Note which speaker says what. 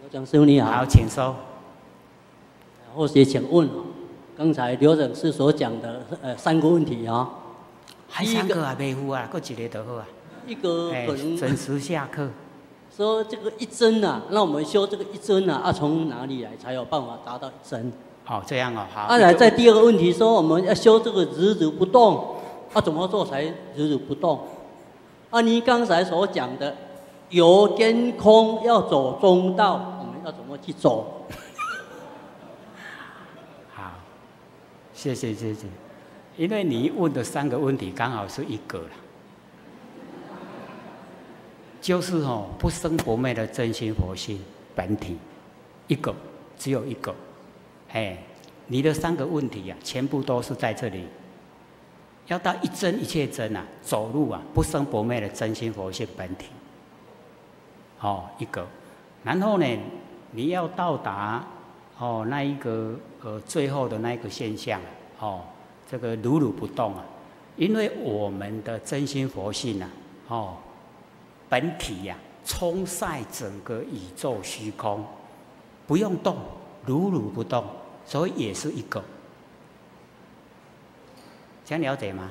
Speaker 1: 刘讲师傅你好，
Speaker 2: 好，请说。
Speaker 1: 或许请问，刚才刘讲师所讲的呃三个问题啊，
Speaker 2: 还三个啊，没付啊，过几个就好啊。
Speaker 1: 一个
Speaker 2: 哎
Speaker 1: 可能
Speaker 2: 准时下课。
Speaker 1: 说这个一针啊，那我们修这个一针啊，啊从哪里来才有办法达到一针？
Speaker 2: 好，这样哦，好。
Speaker 1: 啊，来在第二个问题说我们要修这个日日不动，啊怎么做才日日不动？啊，你刚才所讲的有天空要走中道，我们要怎么去走？
Speaker 2: 好，谢谢谢谢，因为你问的三个问题刚好是一个了，就是哦不生不灭的真心佛性本体，一个只有一个，哎，你的三个问题啊，全部都是在这里。要到一真一切真啊，走路啊，不生不灭的真心佛性本体。哦，一个，然后呢，你要到达哦那一个呃最后的那一个现象哦，这个如如不动啊，因为我们的真心佛性啊，哦，本体呀、冲晒整个宇宙虚空，不用动，如如不动，所以也是一个。想了解吗？